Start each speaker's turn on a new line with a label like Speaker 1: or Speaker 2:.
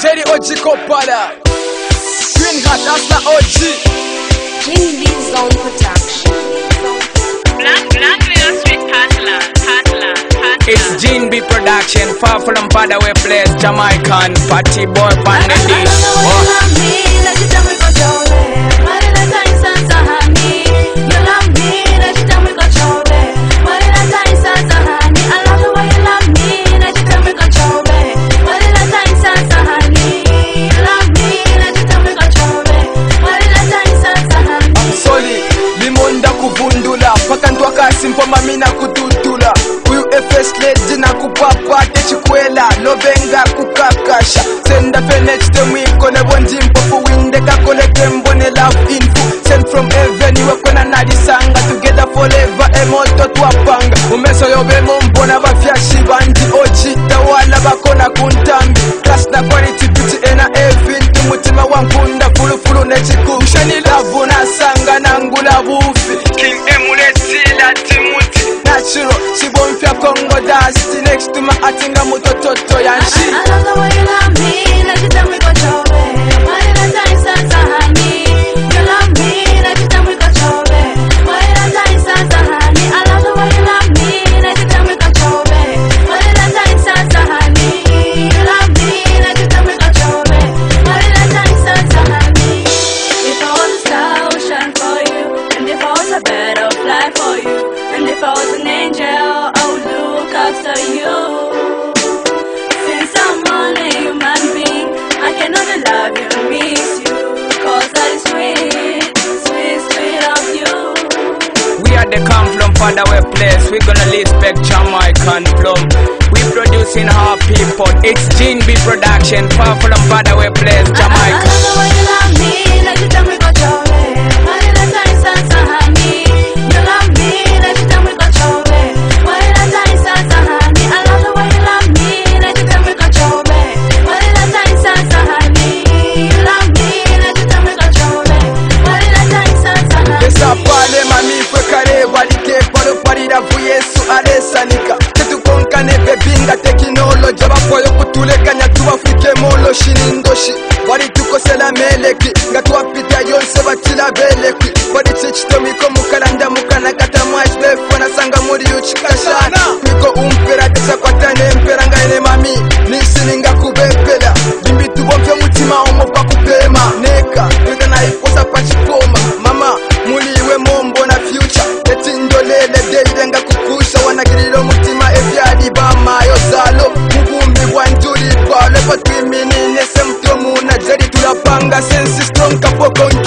Speaker 1: Jerry OG Kopala Green Hat Asla OG
Speaker 2: King B Zone Production.
Speaker 3: Black, black little street hustler, hustler, hustler.
Speaker 4: It's Gene B production, far from Padaway place, Jamaican, party boy, bandit. Oh.
Speaker 1: Soli simfoma mina kududula. Uyu efirst lady nakupapata chikwela. Lovenga kukakasha sendapenechtemwiko nebondimpofuwinde kakolekembonelove info. Sent from heaven iwekwena nalisanga together forever emoto twapanga. Umeso yobemo congo dasti next to my atinga mutototo yanshi
Speaker 3: If
Speaker 4: We are the come from Padaway place, we gonna respect Jamaican plum. We producing our people, it's Gene B production, far from Padaway place, Jamaica.
Speaker 1: esa balitukosela meleki nga twapita yonse bakila beleki. Baliki kitomiko mukalanda mukanagata mwakibefo nasanga muri yukikashana miko umpera tisakwata nempera ngaine mami nisininga kubepela. Vocês estão caboclo
Speaker 2: em